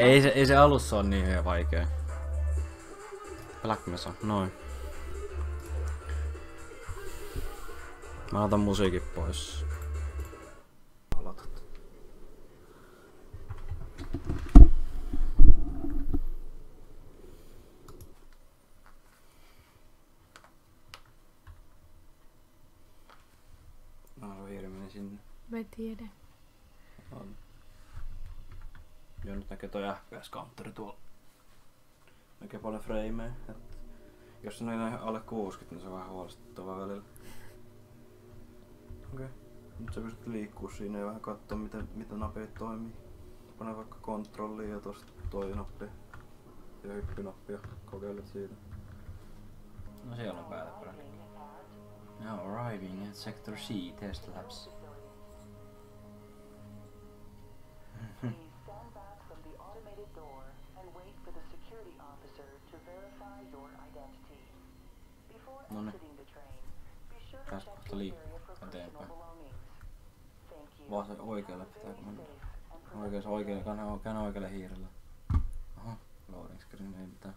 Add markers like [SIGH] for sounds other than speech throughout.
Ei se, ei se alussa ole niin vaikea. Black Mesa, noin. Mä otan musiikin pois. Aloitat. No, hiiri meni sinne. Mä tiedän. On. Joo, nyt näkee toi FPS-counteri tuolla. Näkee paljon frameja. Et jos se on alle 60, niin se on vähän huolestuttavaa välillä. Okei. Okay. Nyt sä pystyt liikkuu siinä ja vähän katsoa miten, miten napeet toimii. Pane vaikka kontrolli ja tosta toi nappi ja hyppynappi ja kokeilet siitä. No siellä on päällä. Now arriving at Sector C test labs. Your liikkuu eteenpäin. se oikealle pitää Stay mennä. yourself. oikein, käännä, käännä oikealle hiirellä. Aha, loading screen ei mitään.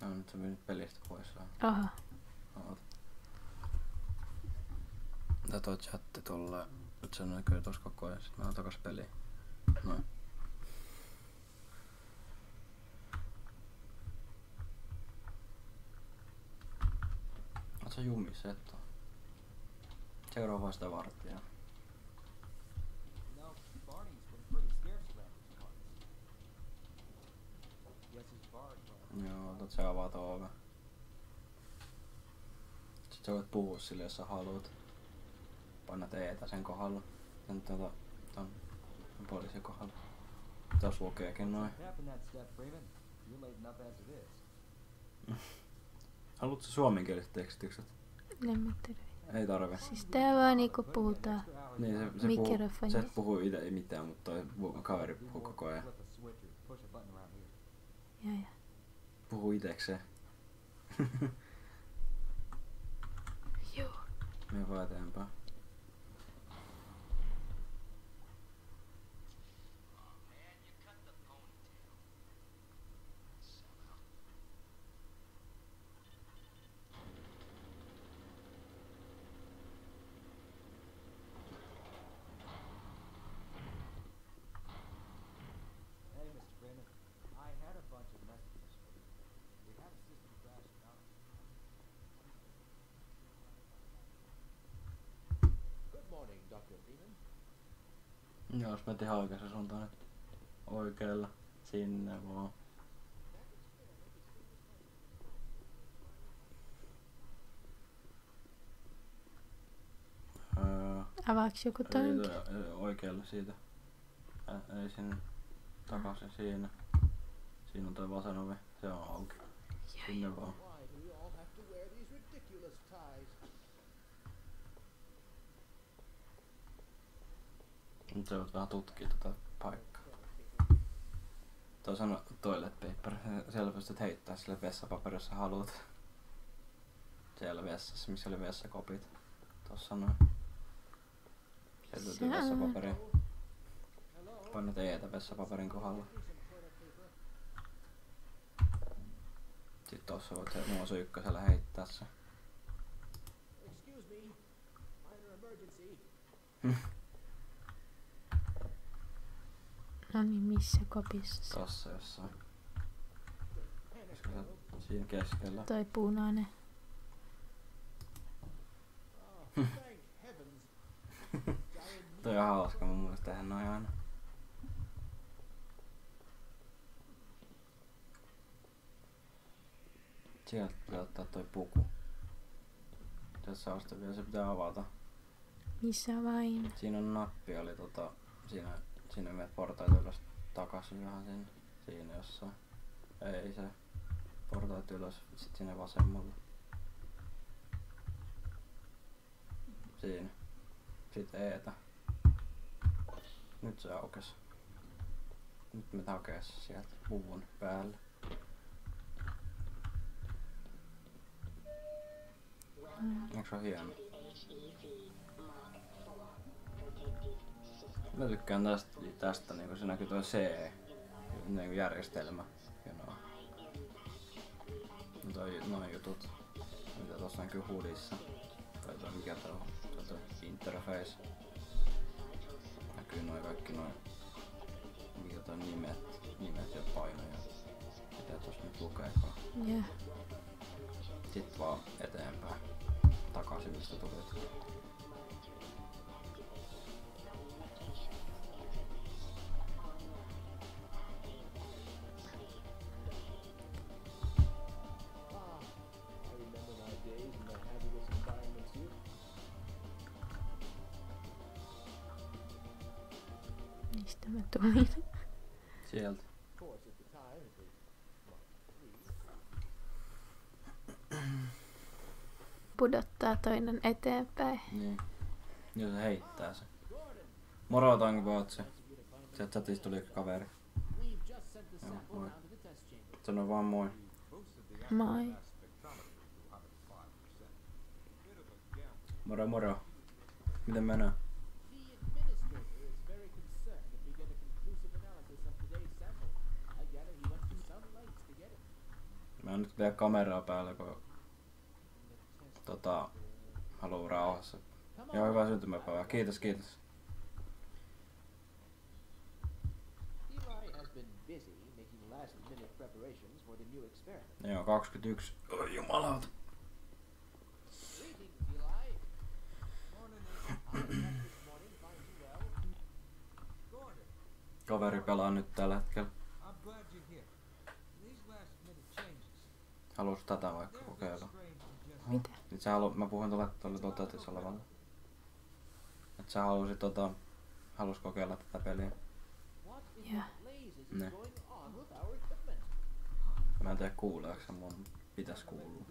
No nyt se meni pelistä pois. Aha. Tää toi chatti tolle. Nyt se näkyy tossa koko ajan. Sitten mä oon takas peliin. Noin. Oot sä jumissa et oo? Seuraava sitä. No, from Joo, otat sä avata ove. Sit sä voit puhua sille, jos sä haluat. Painat eetä sen kohdalla. Sen tota, poliisin kohdalla. Tos lukeekin noin. Haluatko suomenkieliset tekstitykset? En mä tiedä. Ei tarvi. Siis tää vaan niinku puhutaan. Niin, se, se, puhuu, se et puhu itse mitään, mutta toi kaveri puhuu koko ajan. Ja, ja. Puhuu itekseen. Joo. [LAUGHS] Mene vaan eteenpäin. Jos mä ihan oikeassa suuntaan nyt. Oikealla. Sinne vaan. Avaaks joku ei, toinkin? toi- ei, oikealle siitä. Ä, ei sinne. Takaisin siinä. Siinä on toi vasen ovi. Se on auki. Sinne vaan. Nyt sä voit vähän tutkia tätä paikkaa. Toi on toilet paper. Siellä pystyt heittää sille vessapaperi, jos sä haluat. Siellä vessassa, missä oli vessakopit. Tossa noin. Sieltä löytyy vessapaperi. Painat eetä vessapaperin kohdalla. Sitten tossa voit se nuosu ykkösellä heittää se. [LAUGHS] Excuse me. Minor emergency. No niin, missä kopissa se? Tossa jossain. Siinä keskellä? Toi punainen. Toi on hauska, mä muistan tehdä noin aina. Sieltä pitää ottaa toi puku. Jos sä ostat vielä, se pitää avata. Missä vain? Siinä on nappi, oli tota, siinä, siinä menet portaita ylös takaisin vähän sinne. Siinä jossain. Ei se. Portaat ylös, sit sinne vasemmalle. Siinä. Sitten eetä. Nyt se aukes. Nyt me hakee sieltä puvun päälle. Onko se hieno? Mä tykkään tästä, tästä niinku se näkyy tuo C niinku järjestelmä. Hienoa. Ja Toi, noin jutut, mitä tuossa näkyy hudissa. Tai toi mikä tuo on, toi, toi interface. Näkyy noin kaikki noin, mikä toi nimet, nimet ja painoja. Mitä tuossa nyt lukeekaan. Ja. Sitten vaan eteenpäin. Takaisin mistä tulit. Was what, three. Pudottaa toinen eteenpäin. Niin. Joo se heittää se. Moro Tangbootse. Sieltä chatista tuli yksi kaveri. Joo, moi. Sano vaan moi. Moi. Moro moro. Miten menee? The administrator is very concerned that we get a conclusive analysis of today's sample. I gather he went to some lengths to get it. En nyt vielä kameraa päällä, kun tota, haluu rauhassa. Joo, on. hyvää syntymäpäivää. Kiitos, kiitos. Joo, 21. Oi jumalauta. Kaveri pelaa nyt tällä hetkellä. Halus tätä vaikka kokeilla. Mitä? Nyt sä halu, mä puhuin tuolle tuolle toteutissa olevalle. Et sä halusit tota, halus kokeilla tätä peliä. In Yeah. Ne. Mä en tiedä kuuleeko se mun pitäis kuulua.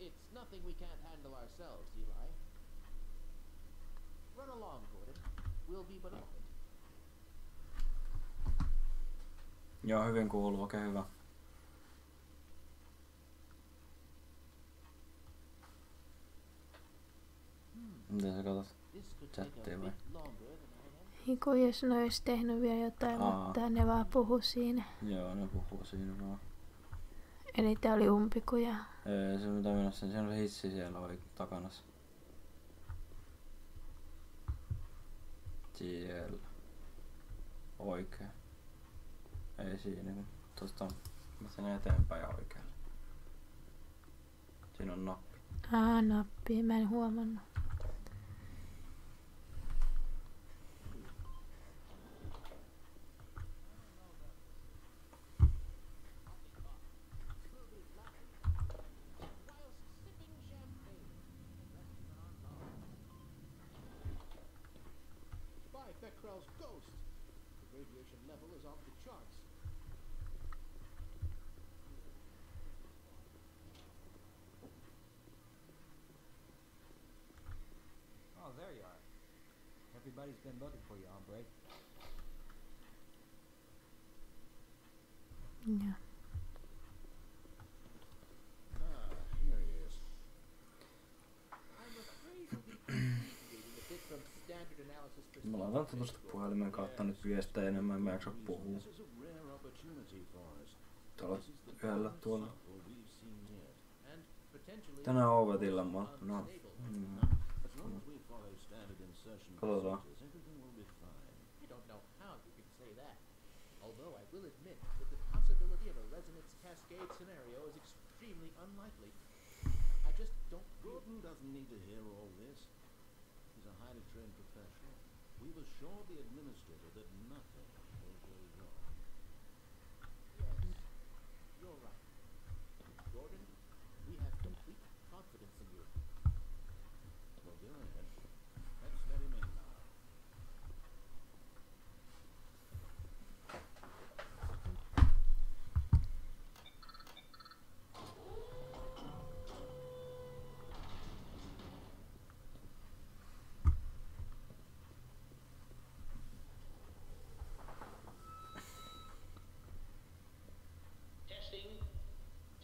It's nothing we can't handle ourselves, Eli. Run along, Gordon. We'll be but a moment. Joo, hyvin kuuluu, okei hyvä. Miten sä katsot? This could take a Chattiin vai? Hiku, jos ne olisi tehnyt vielä jotain, Aa. mutta ne vaan puhu siinä. Joo, ne puhuu siinä vaan. Eli tää oli umpikuja. Ei, se mitä minä sen, se on se hissi siellä oli takana. Siellä. Oikein. Ei siinä, kun tosta mennään eteenpäin ja oikealle. Siinä on nappi. Aa, nappi. Mä en huomannut. Been looking for you, hombre. Joo. Ah, here he is. I'm afraid we'll be deviating a bit from standard analysis Mä laitan tuosta puhelimen kautta nyt viestejä enemmän, mä en jaksa puhua. This is a rare opportunity for us. Tuolla This is the yhdellä finest tuolla. sample we've seen yet. And potentially Tänään ovetilla mä no. Mm. Follow standard insertion procedures, everything will be fine. I don't know how you can say that. Although I will admit that the possibility of a resonance cascade scenario is extremely unlikely. I just don't Gordon doesn't need to hear all this. He's a highly trained professional. We will show the administrator that nothing will go wrong. Yes, you're right. Gordon, we have complete confidence in you. Well, go ahead.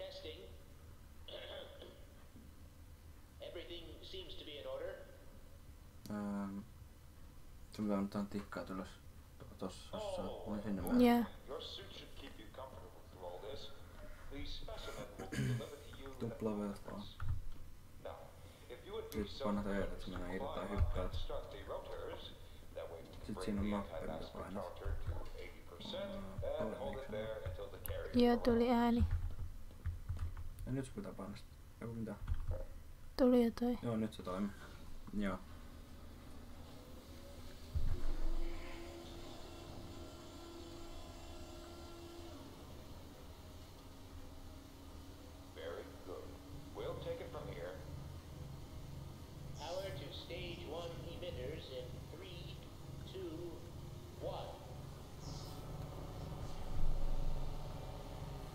testing. Everything seems to be in order. Um, on tikkaa tulos. Tossa, oh. on sinne vaan. Yeah. Your suit should keep you comfortable through all this. The specimen will be delivered to you Tupla velkaa. Now, if you would be so kind as to instruct the rotors, that way can bring the to 80% and hold it there until the carrier Yeah, tuli ääni. Ja nyt sun pitää painaa. Joku mitä? Tuli jo toi. Joo, nyt se toimii. Joo. Very good. We'll take it from here. Power to stage one emitters in three, two, one.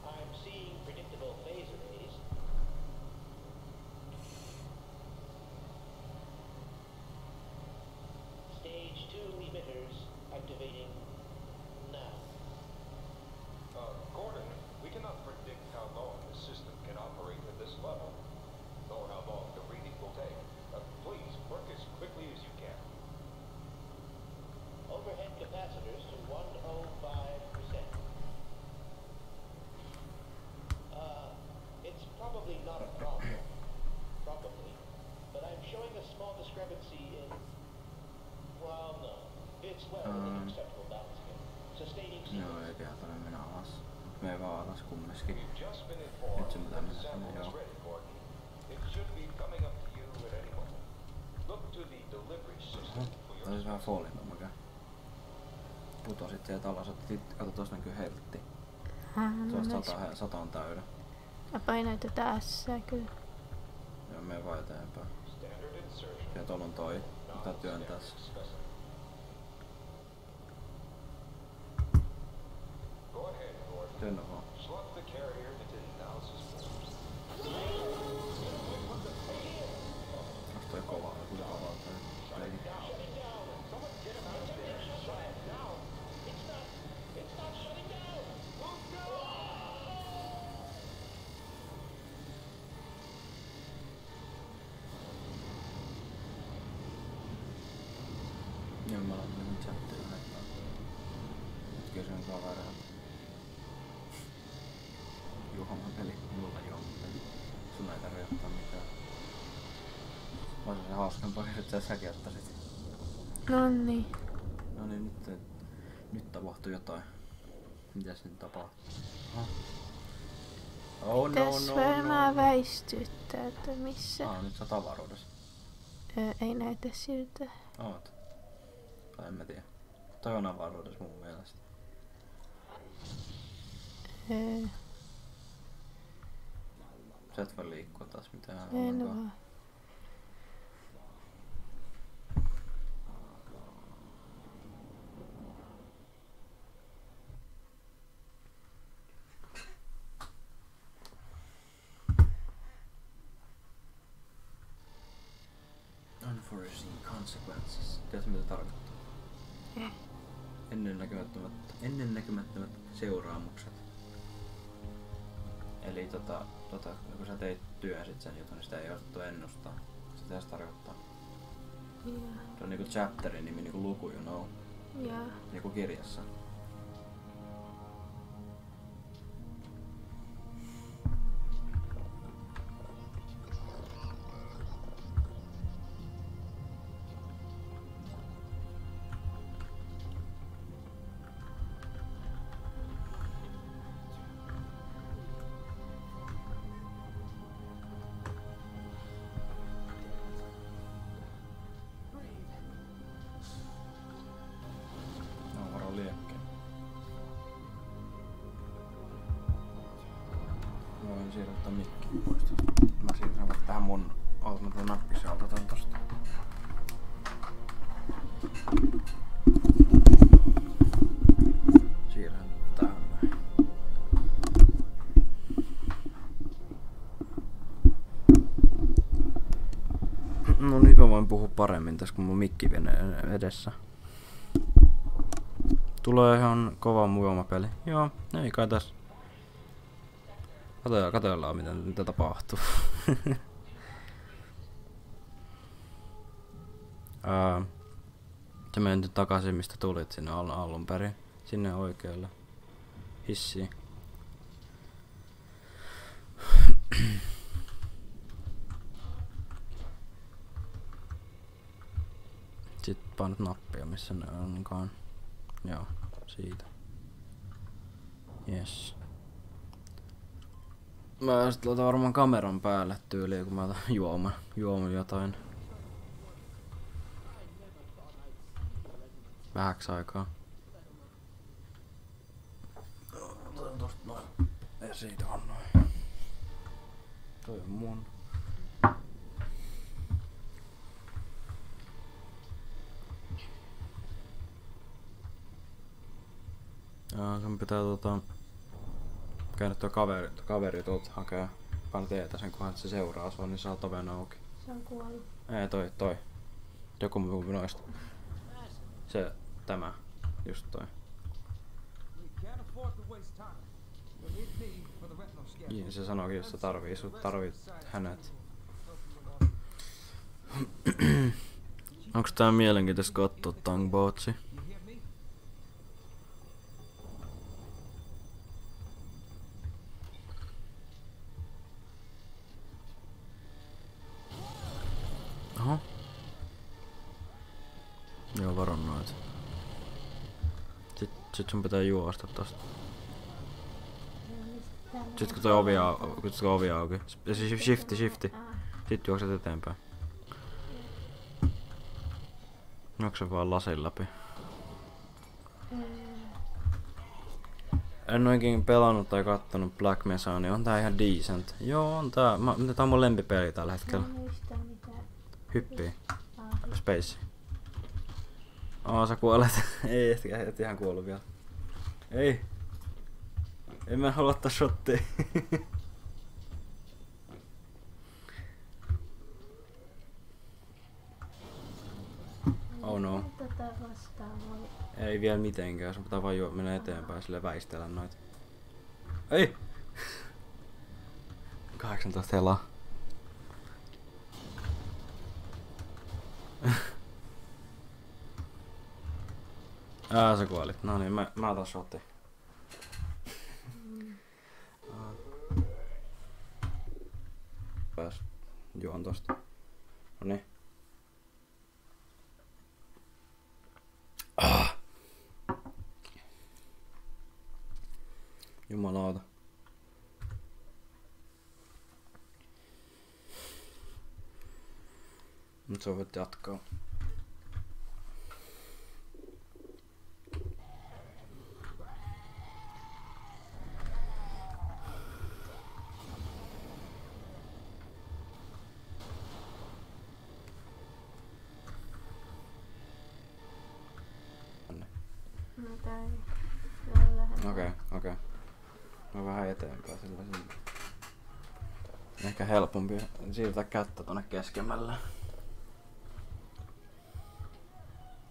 I'm seeing predictable phase arrays. Stage two emitters activating now. Uh, Gordon, we cannot predict how long the system can operate at this level, nor how long the reading will take. Uh, please work as quickly as you can. Overhead capacitors to 105%. Uh, it's probably not a problem. Probably. But I'm showing a small discrepancy in. Well, no. It's well within Um. acceptable bounds again. Sustaining Joo, sequence. ei pidä tänne mennä alas. Mut mee vaan alas kumminkin. We've just been Nyt informed se pitää that the mennä sinne, sample is joo. ready, Gordon. It should be coming up to you at any moment. Look to the delivery system vähän foolin tommokä. Putosit sieltä alas, kato tossa näkyy heltti. Ah, Tuosta no, sata, sata on täyden. Mä painoin tätä S kyllä. Joo, mee vaan eteenpäin. Ja tuolla on toi. Pitää työntää se. Työnnä vaan. Laitan nyt chattiin lähettää. Nyt kysyn kavereilta. Juhon peli, mulla Juhon peli. Sun ei tarvii ottaa mitään. Olisi se hauskempaa, jos säkin ottaisit. No niin. No niin, nyt, nyt tapahtui jotain. Mitäs nyt tapahtuu? Aha. Oh no, Pitäis no, varmaan no. väistyttää, että missä. Ah, nyt sä oot avaruudessa. Ö, ei näytä siltä. Oot. Tai en mä tiedä. Toi on avaruudessa mun mielestä. Ö, Sä et voi liikkua taas mitään en ollenkaan. vaan. Unforeseen consequences. Tiedätkö mitä tarkoittaa? Eh. Ennennäkemättömät, ennennäkemättömät seuraamukset. Eli tota, tota, kun sä teit työnsit sen jutun, niin sitä ei osattu ennustaa. Sitä se tarkoittaa. Joo. Se on niinku chapterin nimi, niinku luku, you know. Joo. Niinku kirjassa. No nyt mä voin puhua paremmin tässä, kun mun mikki edessä. Tulee ihan kova muomapeli. Joo, ei kai tässä. Katoillaan, katoillaan mitä, mitä tapahtuu. [LAUGHS] Ää, sä menet nyt takaisin mistä tulit sinne al- alun perin. Sinne oikealle. Hissiin. [CLEARS THROAT] Sitten painat nappia missä ne onkaan. Joo, siitä. Yes. Mä sit laitan varmaan kameran päälle tyyliin, kun mä otan [LAUGHS] juoma, juoma jotain. Vähäksi aikaa. Otan tosta noin. Ja siitä on noin. Toi on mun. Jaa, sun pitää tota... Käydä tuo kaveri, kaveri tuolta hakee parteita sen kohan, että se seuraa sua, niin saa oven auki. Se on kuollut. Ei toi, toi. Joku muu noista. Se, tämä. Just toi. Niin, se sanoikin, jos sä tarvii, sut tarvit hänet. [CLEARS THROAT] Onks tää mielenkiintoista katsoa Tangboatsi? Pitää juosta tosta. Sit kun toi ovi, kun toi ovi auki. Shifti, shifti. Sit juokset eteenpäin. Onko se vaan lasin läpi? En oikein pelannut tai kattonut Black Mesaa, niin on tää ihan decent. Joo, on tää. Mä, tää on mun lempipeli tällä hetkellä. Hyppii. Ah, Space. Aa, sä kuolet. [LAUGHS] Ei, et, et ihan kuollut vielä. Ei. En mä halua ottaa shottia. oh no. Ei vielä mitenkään, sun pitää vaan jo mennä eteenpäin sille väistellä noita. Ei! 18 helaa. Ää, sä kuolit. No niin, mä, mä otan shotin. Pääs juon tosta. No niin. Ah. Jumalauta. Nyt sä voit jatkaa. Lähellä. Okei, okei. Mä vähän eteenpäin sillä sinne. Ehkä helpompi siirtää kättä tonne keskemmälle.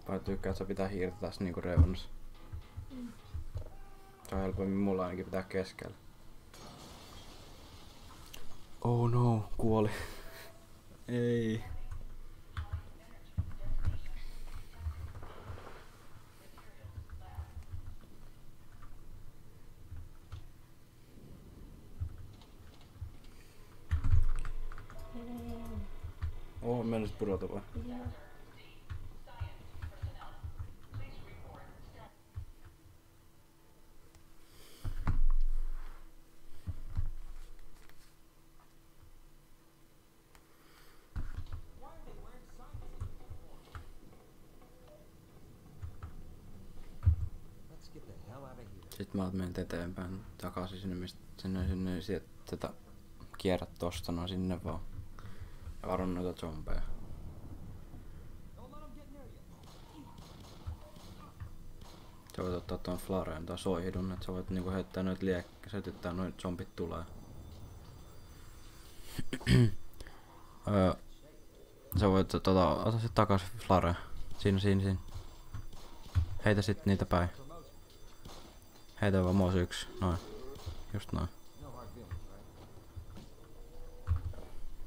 Vai tykkää, että sä pitää hiirtä tässä niinku reunassa? Se on helpommin mulla ainakin pitää keskellä. Oh no, kuoli. Ei. Pudota? Joo. Sitten mä menet eteenpäin takaisin sinne, mistä sinne, sinne, sieltä tätä kierrät tosta noin sinne vaan. Ja varon noita zombeja. Sä voit ottaa tuon flareen tai soihdun, että sä voit niinku heittää noit liekkiä, sytyttää noit zombit tulee. [CLEARS THROAT] öö, sä voit tota, ota sit takas flare. Siinä, siinä, siinä. Heitä sit niitä päin. Heitä vaan moos yksi, noin. Just noin. No?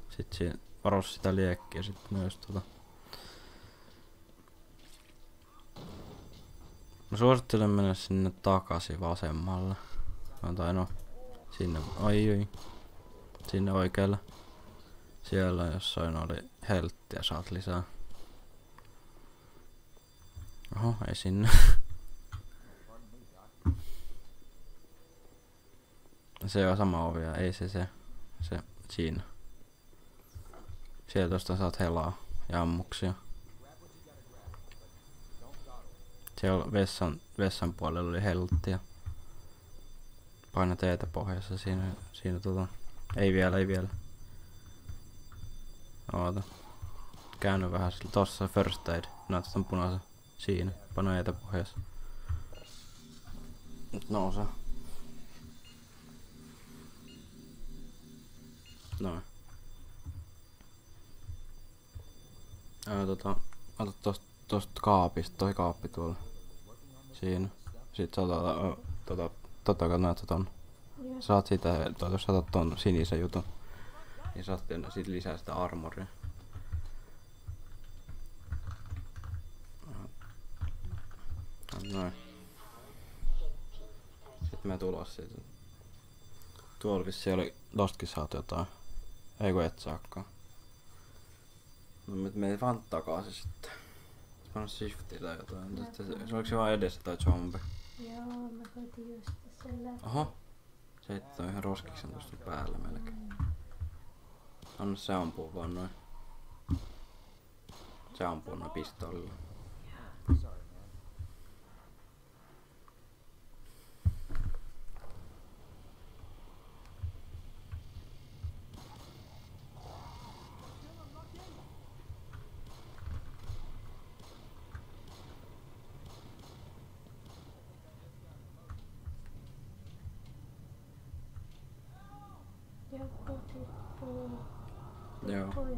Sit siinä varos sitä liekkiä sit myös tota. Mä suosittelen mennä sinne takaisin vasemmalle. Tai no, sinne, ai ai. Sinne oikealle. Siellä jossain oli helttiä, saat lisää. Oho, ei sinne. [LAUGHS] se on sama ovi, ja ei se se. Se siinä. Sieltä saat helaa ja ammuksia. Siellä vessan, vessan puolella oli helttiä. Paina teetä pohjassa siinä, siinä tota. Ei vielä, ei vielä. Oota. Käänny vähän sillä tossa first aid. Näytät ton punaisen. Siinä. Paina eetä pohjassa. Nyt nousee. Noin. Ää, tota, ota tosta, tosta kaapista, toi kaappi tuolla. Siinä. Sit sä otat, tota, tota, kun näet ton. Saat sitä, toi, jos sä otat ton sinisen jutun. Niin saat sitten sit lisää sitä armoria. Noin. Sitten me tulos siitä. Tuolla vissiin oli, tostakin saat jotain. Ei kun et saakaan. No me meni vaan takaisin sitten. Panna shifti tai jotain. Sitten oliko se vaan edessä tai zombi? Joo, mä koitin just läpi. Oho. Se heitti ihan roskiksen tuosta päällä melkein. Anna se ampuu vaan noin. Se ampuu noin pistoolilla. Joku tippuu. Joo. Tippuu jo.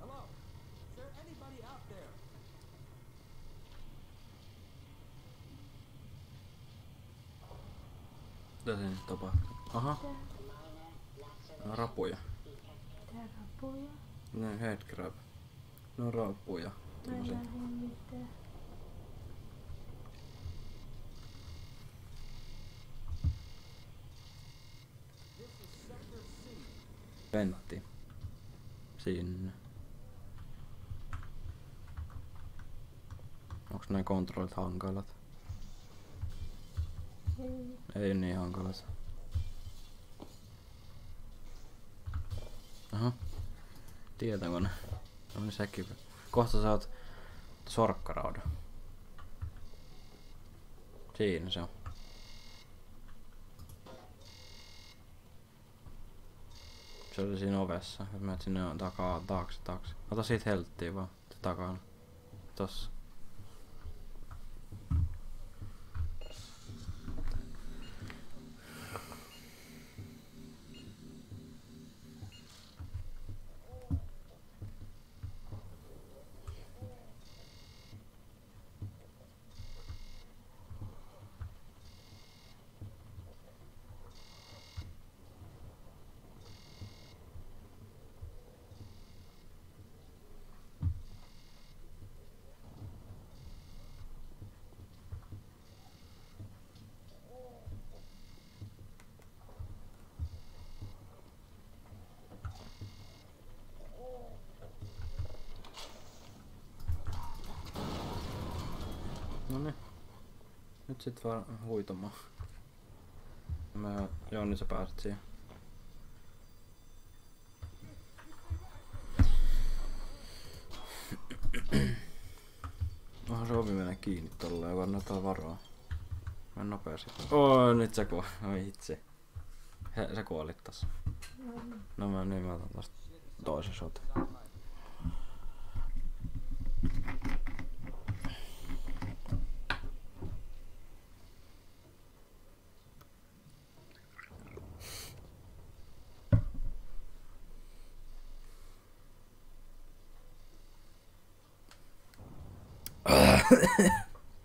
Hello? Is there anybody out there? Mitä se nyt tapahtuu? Aha. No, rapuja. Tää rapuja. Ne head grab. No rapuja. Mitään. Pentti. Sinne. Onks nämä kontrollit hankalat? Ei. Niin hankalat. Aha. Tietääkö ne? No niin sekin. Kohta saat sorkkaraudan. Siinä se on. Se oli siinä ovessa. Menet sinne takaa, taakse, taakse. Ota siitä helttiä vaan. Se takana. Tossa. No niin. Nyt sit vaan huitamaan. Mä, joo, niin sä pääset siihen. Onhan se ovi mennä kiinni tolleen, kannattaa varoa. Mä nopeasti. [LAUGHS] Oi, nyt se kuoli. Oi itse. He, se kuolit tossa. No mä niin mä otan tosta toisen shotin.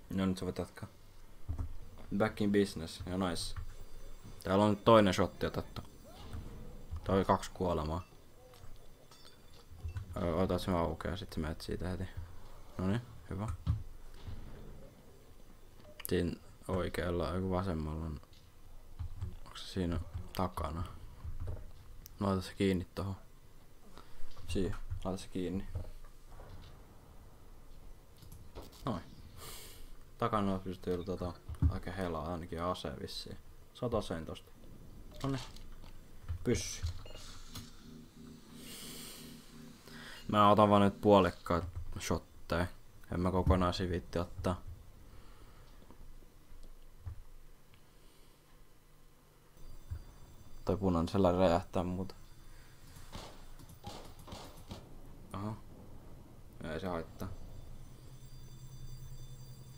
No nyt sä voit jatkaa. Back in business, ja nice. Täällä on nyt toinen shotti otettu. Tää oli kaksi kuolemaa. Ota se aukeaa, sit sä menet siitä heti. Noniin, hyvä. Siinä oikealla, joku vasemmalla on... Onko se siinä takana? No ota se kiinni tohon. Siihen, laita se kiinni. Noin. Takana pystyy tota aika helaa ainakin ase vissiin. Sataseen tosta. Noniin. Pyssy. Mä otan vaan nyt puolikkaat shotteja. En mä kokonaan siviitti ottaa. Toi punaisella räjähtää muuta. Aha. Ei se haittaa.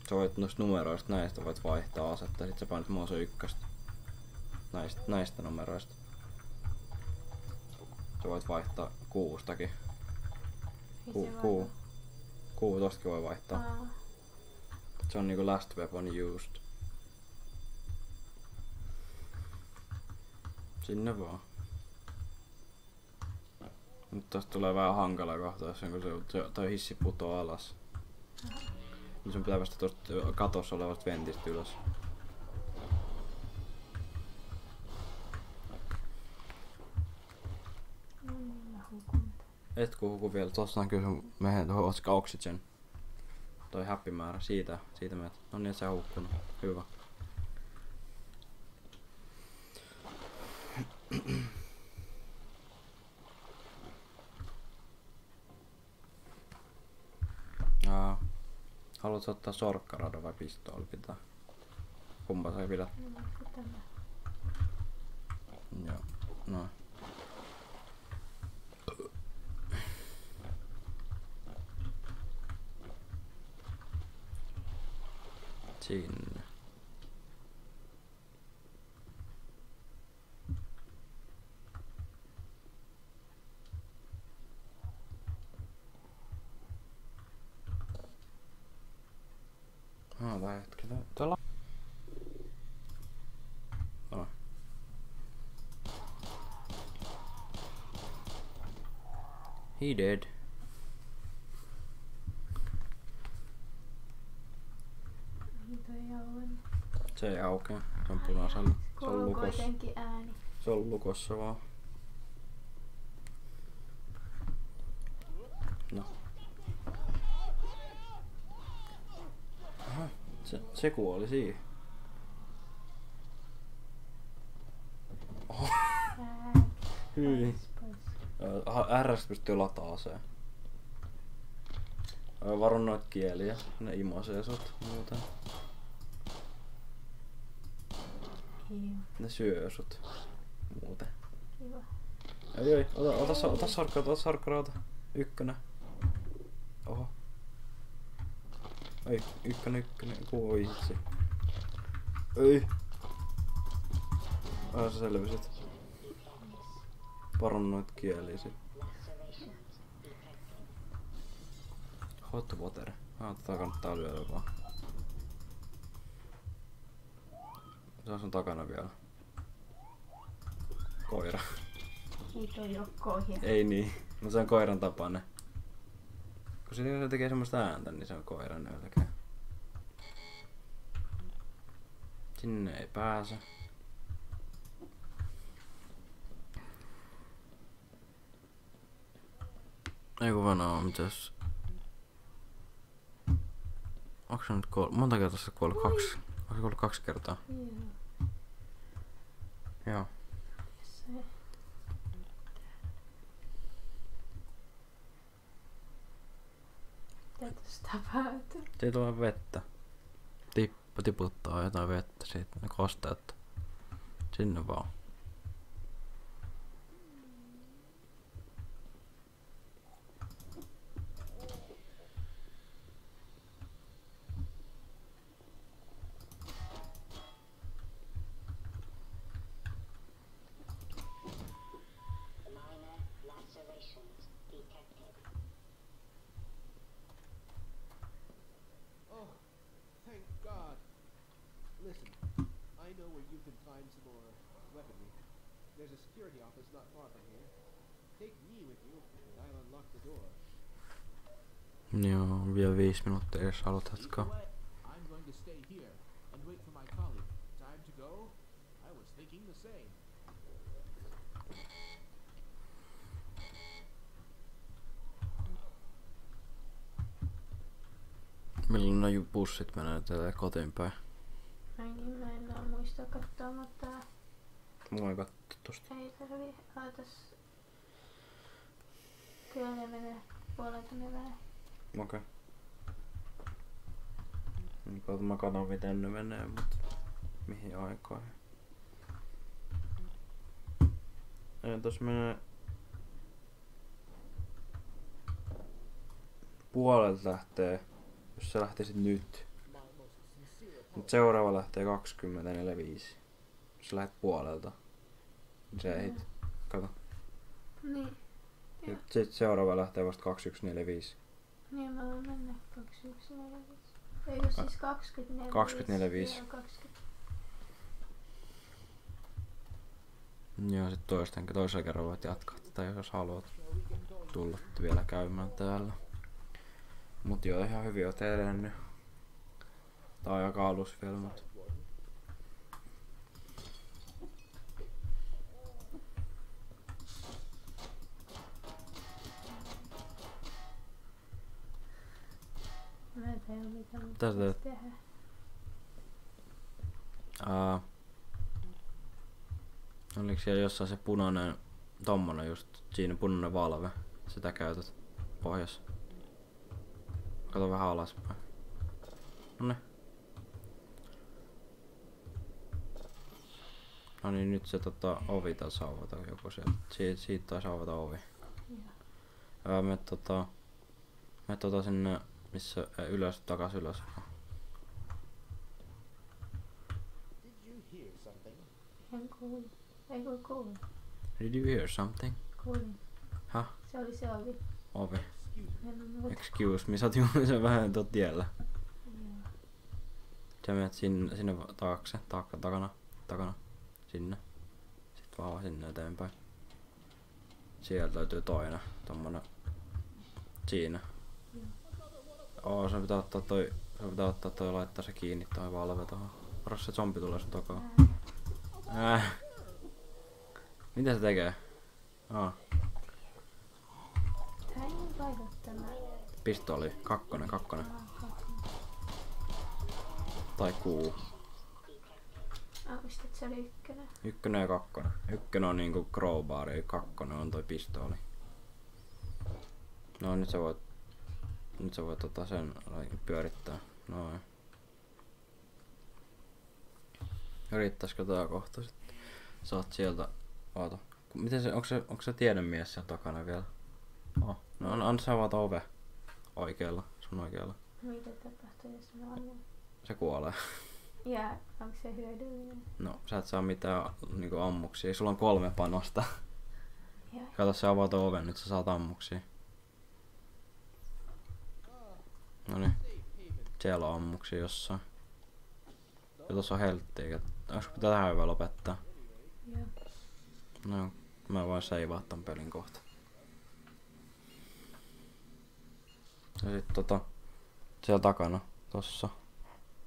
Sä voit noista numeroista näistä voit vaihtaa asetta, sit sä painat mouse ykköstä. Näistä, näistä numeroista. Sä voit vaihtaa kuustakin. Ku, se kuu. tostakin voi vaihtaa. Aa, Se on niinku last weapon used. Sinne vaan. Nyt tosta tulee vähän hankala kohta, jos se, se, toi hissi putoo alas. Niin sun pitää vasta tosta katossa olevasta ventistä ylös. Et kun huku vielä, tossa näkyy sun mehen tuohon oxygen. Toi happy määrä, siitä, siitä menet. No niin, sä hukkunut. Hyvä. Aa, haluatko ottaa sorkkarado vai pistooli pitää? Kumpa sä pidät? No. Joo, no. Sinne. Oota hetki. tää- Tuolla. Oh. He did. Se ei aukea. Se on punaisella. Se on lukossa. ääni. Se on lukossa vaan. No. Aha, se, se kuoli siihen. Ää, hyi. pois, pois. Ö, aha, RS pystyy lataa. Ö, Varo noit kieliä, ne imasee sut muuten. Ne syö sut muuten. kiva. Ei, ei, ota, ota, ota, ota sarkkaa, ota sarkkaa, ota. Ykkönen. Oho. Ei, ykkönen, ykkönen, voi itse. Ei. Ai sä selvisit. Parannoit kieliä sit. Hot water. Ah, tätä kannattaa lyödä vaan. Se on sun takana vielä. Koira. Ei toi oo kohja. Ei niin, mutta se on koiran tapainen. Kun se se tekee semmoista ääntä, niin se on koiran nölkeä. Sinne ei pääse. Ei kun vaan oo, mitäs... Onks se nyt kuollut? Monta kertaa se kuollut? Kaksi? Onko se kuollut kaksi kertaa? Joo. Joo. Mitä tässä tapahtuu? Siitä tulee vettä. Tippu, tiputtaa jotain vettä siitä, ne kosteutta. Sinne vaan. Minor lacerations detected. Oh, know where you can find some more weaponry. There's a security office not far from here. Take me with you, and I'll unlock the door. Joo, vielä viisi minuuttia, jos haluat You know jatkaa. what? I'm going to stay here and wait for my colleague. Time to go? I was thinking the same. Milloin ne ju- bussit menee teille kotiin päin? Ainakin mä en oo muista katsoa, mutta Mulla ei katso tosta. ei tarvi aatas. Kyllä ne menee puolen tunnin välein. Okei. Okay. Mä katon miten ne menee, mut mihin aikoihin. Ei tos menee... Puolelta lähtee, jos sä lähtisit nyt. Mut seuraava lähtee 24.5. Jos sä lähdet puolelta. Niin sä ehdit. Kato. Niin, Sit, sit seuraava lähtee vasta 2145. niin mä voin mennä 2145. Eikö siis 24 24.5. Joo, 20. Joo, sit toisten, toisella kerralla voit jatkaa tätä, jos haluat tulla vielä käymään täällä. Mut joo, ihan hyvin oot edennyt. Tää on aika alus vielä, mut... Mä en tiedä mitä mun Mitä sä pitäisi teet? tehdä. Aa, oliko siellä jossain se punainen, tommonen just, siinä punainen valve. Sitä käytät pohjassa. Kato vähän alaspäin. Nonne. No niin, nyt se tota, ovi taas avata joku sieltä. Siitä, siitä taisi avata ovi. Ää, me tota, me tota sinne, missä ää, ylös, takas ylös. Did you hear something? En kuulu. Ei kun kuulin. Did you hear something? Kuulin. Häh? Se oli se ovi. Ovi. Excuse me, sä oot juuri vähän tuot tiellä. Sä menet sinne, sinne taakse, taakka, takana, takana, sinne. Sitten vaan sinne eteenpäin. Sieltä löytyy toinen, tommonen. Siinä. Oo, se pitää ottaa toi, se pitää ottaa toi laittaa se kiinni toi valve tohon. Varas se zombi tulee sun takaa. Äh. Mitä se tekee? Aa, pistooli. Kakkonen, kakkonen. Tai kuu. Ah, se oli ykkönen? Ykkönen ja kakkonen. Ykkönen on niinku crowbar ja kakkonen on toi pistooli. No nyt sä voit, nyt sä voit tota sen pyörittää. Noin. Yrittäisikö tää kohta sitten? Saat sieltä, oota. Ku- Miten se, onko se, onko se tiedemies siellä takana vielä? Oh. No an, anna sä avata ove. Oikealla, sun oikealla. Mitä tapahtuu, jos mä ammun? Se kuolee. Ja onko se hyödyllinen? No, sä et saa mitään niinku ammuksia. Sulla on kolme panosta. Ja Kato se avata oven, nyt sä saat ammuksia. Noniin. Siellä on ammuksia jossain. Ja tossa on helttiä. Olisiko pitää tähän hyvä lopettaa? Joo. No, mä voin seivaa tän pelin kohta. Ja sit tota, siellä takana, tossa,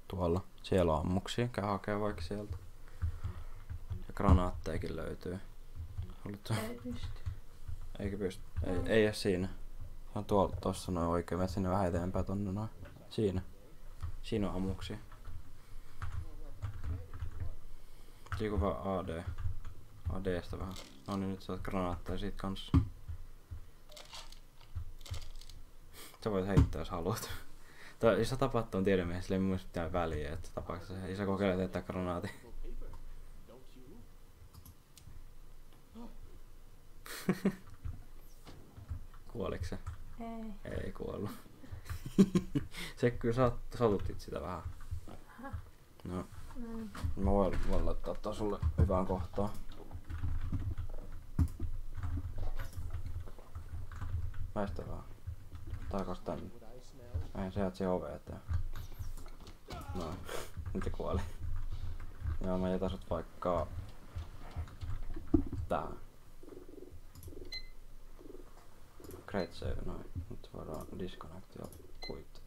tuolla, siellä on ammuksia, käy hakee vaikka sieltä. Ja granaattejakin löytyy. Haluatko? Ei pysty. Eikö pysty? Ei, ei edes siinä. Se on tuolla, tossa noin oikein. Menet sinne vähän eteenpäin tonne noin. Siinä. Siinä on ammuksia. Liiku vaan AD. ADstä vähän. No niin, nyt saat granaatteja siitä kanssa. Sä voit heittää jos haluat. Tai jos sä tapaat tuon tiedemiehen, sillä ei mun mitään väliä, että tapaako se. Ja sä kokeilet heittää granaatin. [LAUGHS] Se? Ei. Ei kuollut. [LAUGHS] se kyllä sat, satutit sitä vähän. No, Mm. mä voin, voin laittaa tää sulle hyvään kohtaan. Väistä vähän. Takas tänne. Ei, sä jäät siihen oveen eteen. Noin. Nyt se kuoli. Joo, mä jätän sut vaikka tähän. Great save, noin. Nyt voidaan disconnectia kuitti.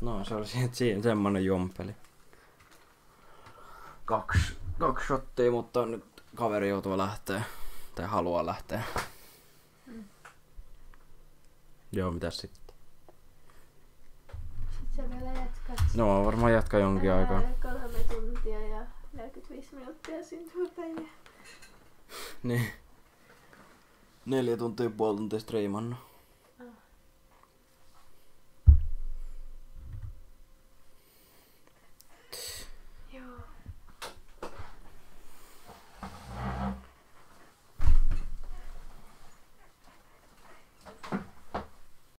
No, se oli [LAUGHS] siinä, siinä semmonen jompeli. Kaksi, kaksi shottia, mutta nyt kaveri joutuu lähteä. Tai haluaa lähteä. Mm. Joo, mitäs sitten? Sitten vielä jatkat. No, varmaan jatkaa jonkin Ää, aikaa. Kolme tuntia ja 45 minuuttia syntymäpäivä. Niin. Neljä tuntia, puoli tuntia striimannut.